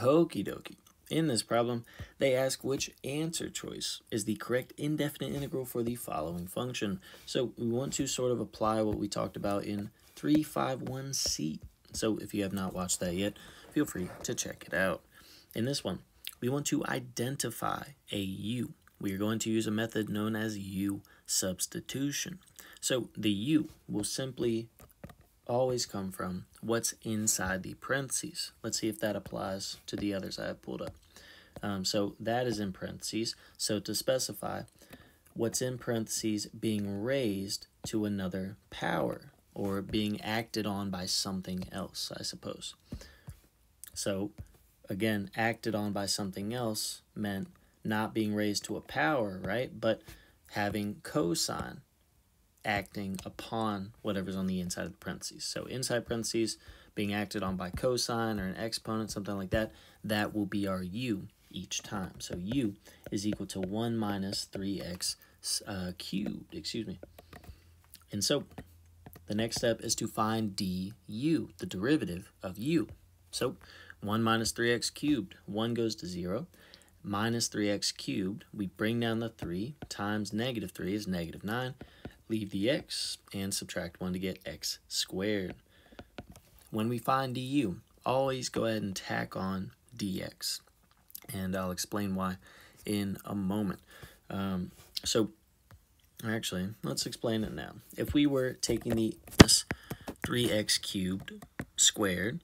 Okie dokie. In this problem, they ask which answer choice is the correct indefinite integral for the following function. So we want to sort of apply what we talked about in 351c. So if you have not watched that yet, feel free to check it out. In this one, we want to identify a u. We are going to use a method known as u substitution. So the u will simply always come from what's inside the parentheses. Let's see if that applies to the others I have pulled up. Um, so that is in parentheses. So to specify, what's in parentheses being raised to another power or being acted on by something else, I suppose. So again, acted on by something else meant not being raised to a power, right? But having cosine acting upon whatever's on the inside of the parentheses. So inside parentheses being acted on by cosine or an exponent, something like that, that will be our u each time. So u is equal to 1 minus 3x uh, cubed, excuse me. And so the next step is to find du, the derivative of u. So 1 minus 3x cubed, 1 goes to 0. Minus 3x cubed, we bring down the 3, times negative 3 is negative 9 leave the x, and subtract 1 to get x squared. When we find du, always go ahead and tack on dx, and I'll explain why in a moment. Um, so, actually, let's explain it now. If we were taking the 3x cubed squared,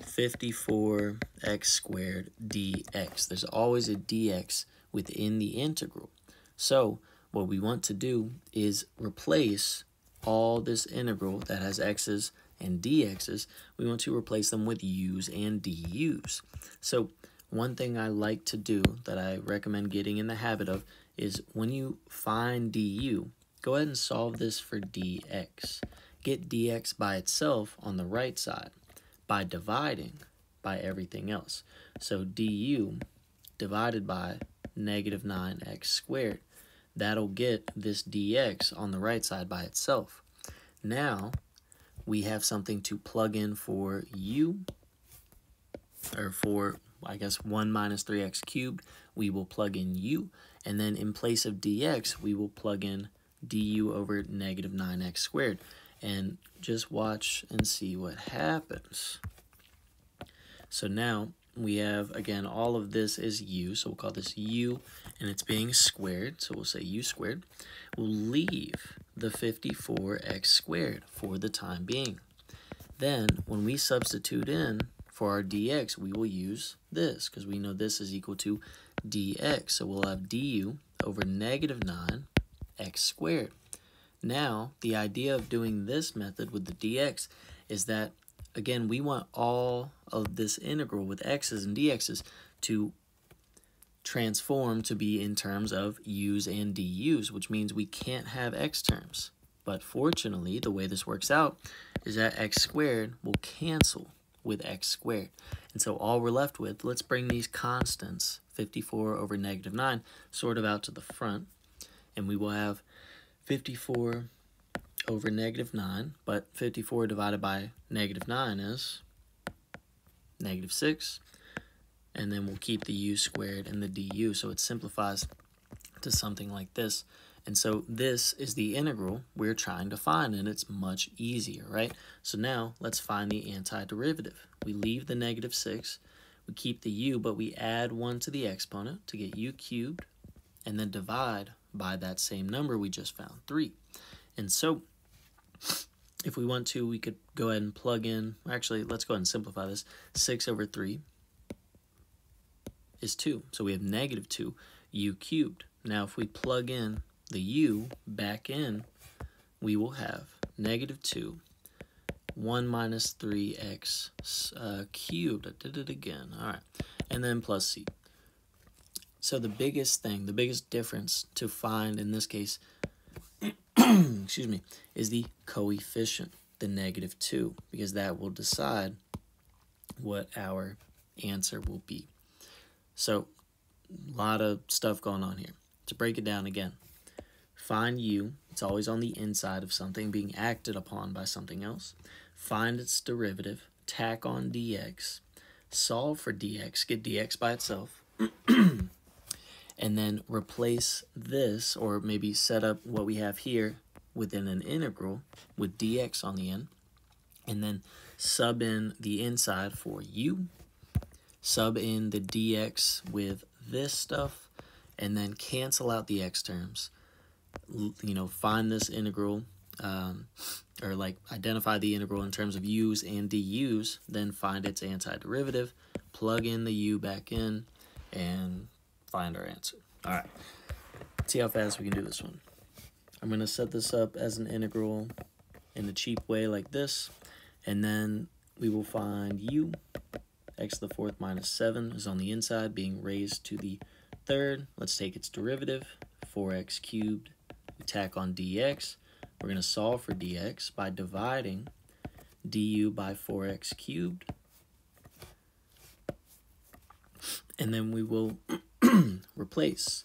54x squared dx. There's always a dx within the integral. So what we want to do is replace all this integral that has x's and dx's, we want to replace them with u's and du's. So one thing I like to do that I recommend getting in the habit of is when you find du, go ahead and solve this for dx. Get dx by itself on the right side by dividing by everything else. So du divided by negative 9x squared that'll get this dx on the right side by itself. Now, we have something to plug in for u, or for, I guess, 1 minus 3x cubed, we will plug in u, and then in place of dx, we will plug in du over negative 9x squared. And just watch and see what happens. So now, we have, again, all of this is u, so we'll call this u, and it's being squared, so we'll say u squared. We'll leave the 54x squared for the time being. Then, when we substitute in for our dx, we will use this, because we know this is equal to dx, so we'll have du over negative 9x squared. Now, the idea of doing this method with the dx is that again, we want all of this integral with x's and dx's to transform to be in terms of u's and du's, which means we can't have x terms. But fortunately, the way this works out is that x squared will cancel with x squared. And so all we're left with, let's bring these constants, 54 over negative 9, sort of out to the front. And we will have 54 over negative 9, but 54 divided by negative 9 is negative 6. And then we'll keep the u squared and the du, so it simplifies to something like this. And so this is the integral we're trying to find, and it's much easier, right? So now let's find the antiderivative. We leave the negative 6, we keep the u, but we add 1 to the exponent to get u cubed, and then divide by that same number we just found, 3. And so if we want to, we could go ahead and plug in, actually, let's go ahead and simplify this. 6 over 3 is 2. So we have negative 2 u cubed. Now, if we plug in the u back in, we will have negative 2, 1 minus 3x uh, cubed. I did it again. All right. And then plus c. So the biggest thing, the biggest difference to find in this case excuse me, is the coefficient, the negative 2, because that will decide what our answer will be. So, a lot of stuff going on here. To break it down again, find u, it's always on the inside of something being acted upon by something else. Find its derivative, tack on dx, solve for dx, get dx by itself, and then replace this, or maybe set up what we have here within an integral with dx on the end, and then sub in the inside for u, sub in the dx with this stuff, and then cancel out the x terms. You know, find this integral, um, or like identify the integral in terms of u's and du's, then find its antiderivative, plug in the u back in, and find our answer. All right, Let's see how fast we can do this one. I'm going to set this up as an integral in a cheap way like this, and then we will find u, x to the fourth minus 7 is on the inside, being raised to the third. Let's take its derivative, 4x cubed. We tack on dx. We're going to solve for dx by dividing du by 4x cubed. And then we will replace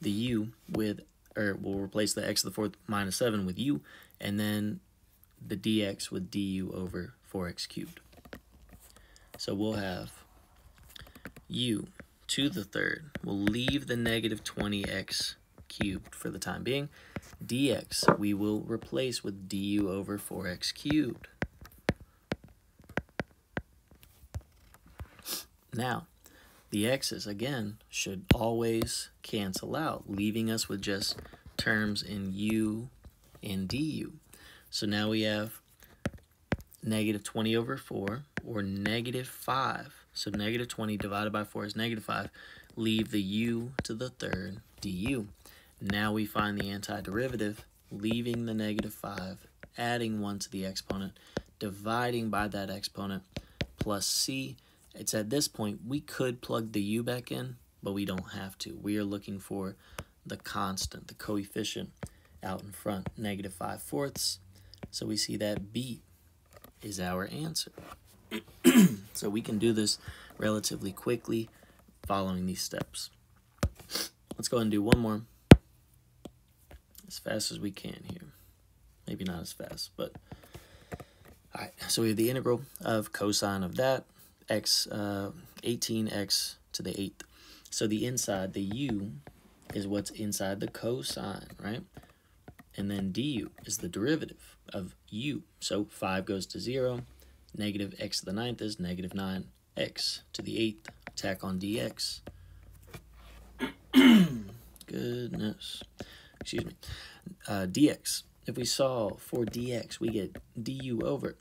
the u with, or we'll replace the x to the fourth minus 7 with u, and then the dx with du over 4x cubed. So we'll have u to the third. We'll leave the negative 20x cubed for the time being. dx we will replace with du over 4x cubed. Now, the x's, again, should always cancel out, leaving us with just terms in u and du. So now we have negative 20 over 4, or negative 5. So negative 20 divided by 4 is negative 5. Leave the u to the third, du. Now we find the antiderivative, leaving the negative 5, adding 1 to the exponent, dividing by that exponent, plus c. It's at this point, we could plug the u back in, but we don't have to. We are looking for the constant, the coefficient out in front, negative 5 fourths. So we see that b is our answer. so we can do this relatively quickly following these steps. Let's go ahead and do one more as fast as we can here. Maybe not as fast, but all right. So we have the integral of cosine of that, x, uh, 18x to the eighth. So the inside, the u, is what's inside the cosine, right? And then du is the derivative of u. So 5 goes to 0. Negative x to the ninth is negative 9x to the eighth. Tack on dx. Goodness. Excuse me. Uh, dx. If we solve for dx, we get du over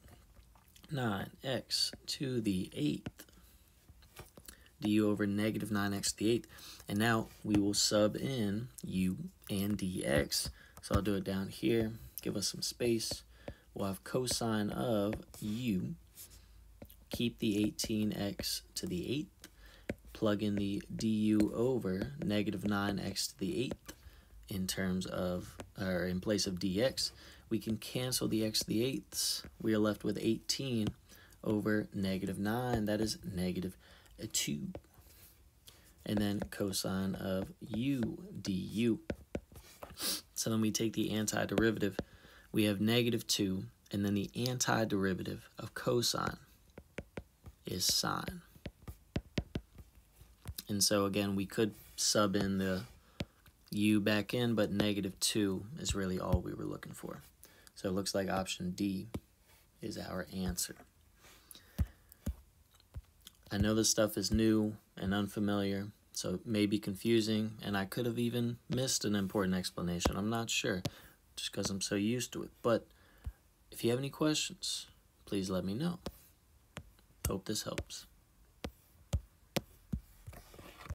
9x to the eighth. du over negative 9x to the eighth. And now we will sub in u and dx. So I'll do it down here. Give us some space. We'll have cosine of u. Keep the 18x to the 8th. Plug in the du over negative 9x to the 8th in terms of, or in place of dx. We can cancel the x to the 8ths. We are left with 18 over negative 9. That is negative 2. And then cosine of u du. So then we take the antiderivative. We have negative 2, and then the antiderivative of cosine is sine. And so again, we could sub in the u back in, but negative 2 is really all we were looking for. So it looks like option D is our answer. I know this stuff is new and unfamiliar, so it may be confusing, and I could have even missed an important explanation. I'm not sure, just because I'm so used to it. But if you have any questions, please let me know. Hope this helps.